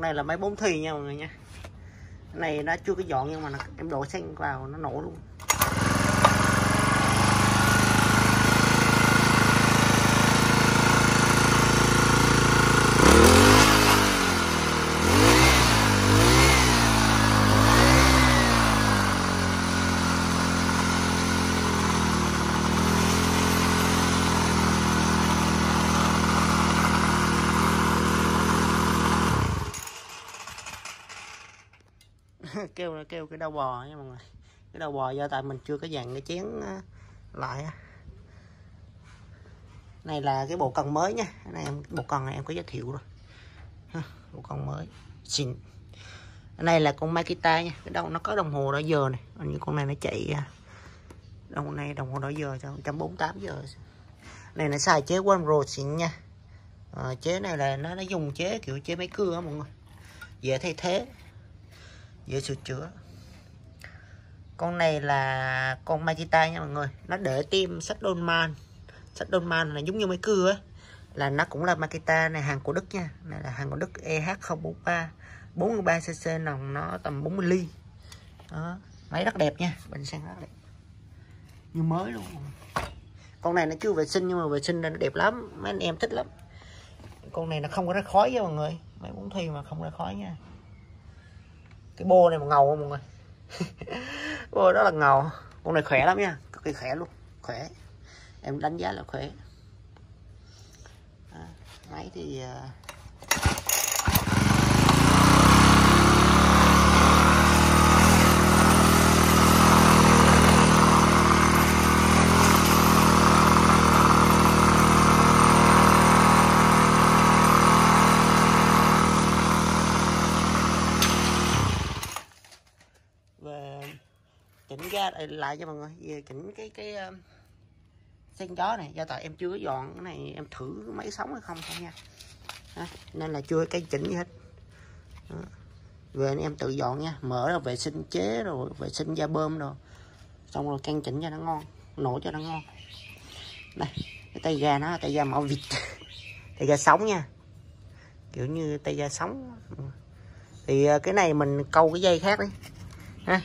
này là máy bốn thì nha mọi người nha. Cái này nó chưa có dọn nhưng mà nó, em đổ xăng vào nó nổ luôn. kêu là kêu cái đầu bò nha mọi người. Cái đầu bò do tại mình chưa có dàn cái chén lại này là cái bộ cần mới nha. Cái này em bộ cần này em có giới thiệu rồi. Bộ cần mới. Xịn cái này là con Makita nha. Cái đầu nó có đồng hồ đo giờ này. Những như con này nó chạy à, đồng này đồng hồ đo giờ cho 148 giờ. Này nó xài chế One rồi xịn nha. À, chế này là nó nó dùng chế kiểu chế máy cưa á mọi người. Dễ thay thế dễ sửa chữa con này là con Makita nha mọi người. Nó để tim sách Dolman sách Dolman là giống như mấy cưa là nó cũng là Makita này, hàng của Đức nha. Này là hàng của Đức EH043 43cc nòng nó tầm 40 ly. Đó, máy rất đẹp nha, bình xăng rất đẹp. Như mới luôn. Con này nó chưa vệ sinh nhưng mà vệ sinh là nó đẹp lắm, mấy anh em thích lắm. Con này nó không có ra khói nha mọi người. Máy bốn thi mà không ra khói nha cái bô này mà ngầu không mọi người? Bô đó là ngầu. Con này khỏe lắm nha. Cực kỳ khỏe luôn. Khỏe. Em đánh giá là khỏe. À, máy thì uh, về chỉnh ra lại- cho mọi người. Về chỉnh cái cái ờ, sen gió này. Do tại em chưa có dọn cái này em thử máy sống hay không thôi nha. Đó, nên là chưa cái chỉnh gì hết. Đó. về anh em tự dọn nha. Mở ra vệ sinh chế rồi vệ sinh da bơm rồi. Xong rồi căn chỉnh cho nó ngon nổ cho nó ngon. Đây cái tay ga nó tay ga màu vịt. Tay ga sống nha. Kiểu như tay ga sống. Thì ờ, cái này mình câu cái dây khác đi. Ha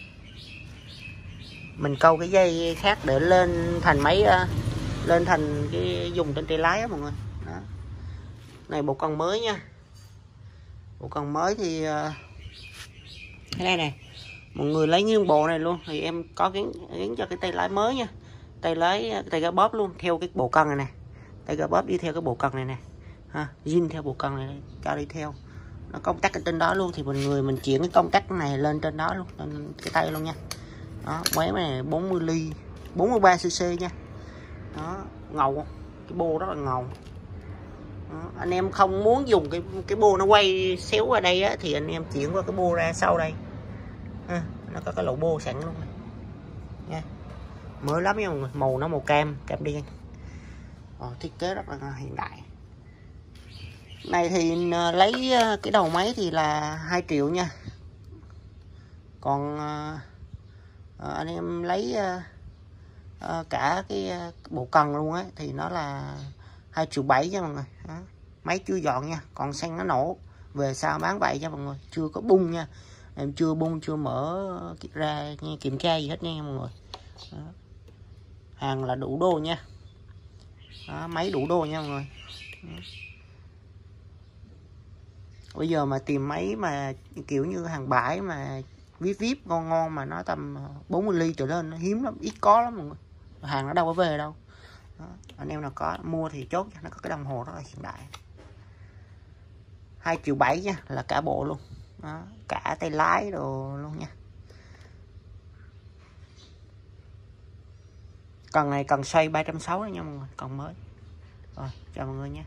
mình câu cái dây khác để lên thành máy ờ, lên thành cái dùng trên tay lái á mọi người. Đó. Này, bộ con mới nha. Bộ con mới thì ờ, cái này nè. Mọi người lấy nguyên bộ này luôn, thì em có gắn gắn cho cái tay lái mới nha. Tay lái, tay ga bóp luôn, theo cái bộ cân này nè. Tay ga bóp đi theo cái bộ cân này nè. Ha, zin theo bộ cân này, cho đi theo. Nó công tắc ở trên đó luôn, thì mình người mình chuyển cái công tắc này lên trên đó luôn, lên cái tay luôn nha đó máy này 40 ly 43 cc nha. Đó ngầu không? cái bô rất là ngầu. Đó. anh em không muốn dùng cái cái bô nó quay xéo qua đây á thì anh em chuyển qua cái bô ra sau đây. À, nó có cái lỗ bô sẵn luôn nha. Mới lắm nha mọi người màu nó màu cam cam đen. Ồ, thiết kế rất là hiện đại. Này thì ờ, lấy ờ, cái đầu máy thì là 2 triệu nha. Còn Ờ, anh em lấy ờ, ờ, cả cái bộ cần luôn á thì nó là hai triệu bảy nha mọi người đó. máy chưa dọn nha còn xăng nó nổ về sau bán vậy nha mọi người chưa có bung nha em chưa bung chưa mở ra kiểm tra gì hết nha mọi người đó. hàng là đủ đồ nha đó, máy đủ đồ nha mọi người đó. bây giờ mà tìm máy mà kiểu như hàng bãi mà vip vip ngon ngon mà nó tầm ờ, 40 ly trở lên, nó hiếm lắm, ít có lắm mọi người. Hàng nó đâu có về đâu. Đó. anh em nào có, mua thì chốt nó có cái đồng hồ rất là hiện đại. Hai triệu bảy nha, là cả bộ luôn. Đó. cả tay lái đồ luôn nha. Cần này cần xoay 360 nha mọi người còn mới. Rồi, chào mọi người nha.